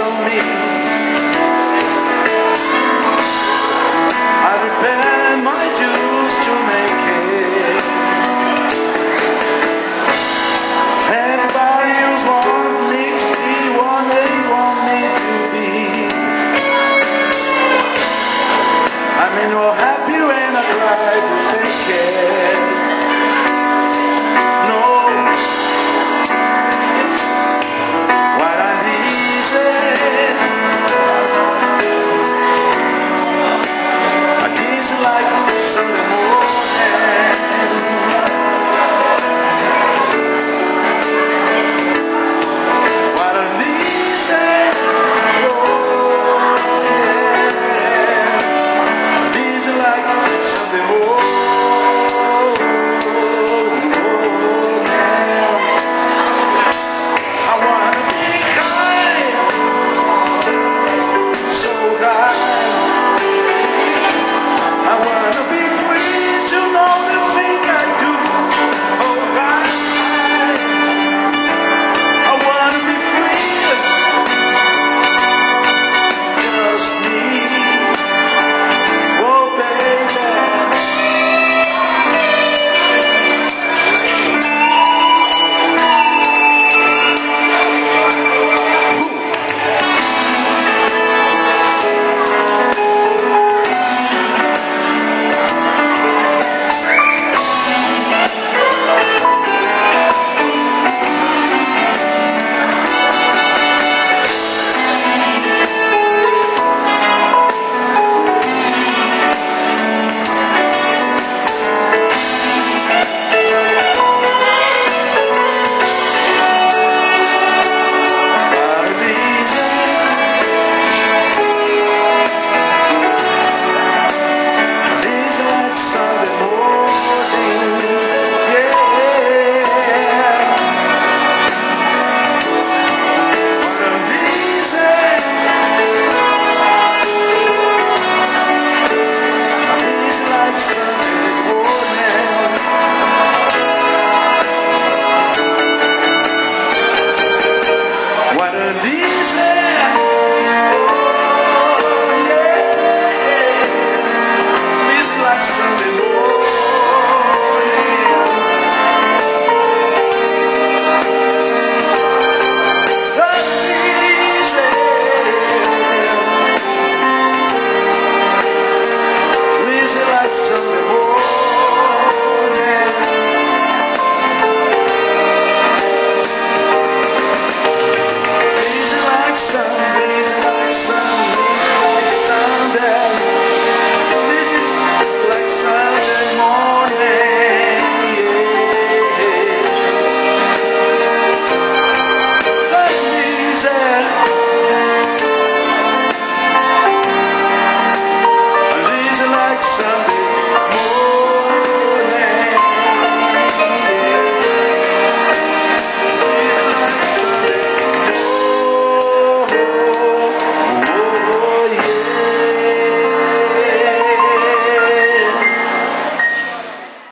on me. Something.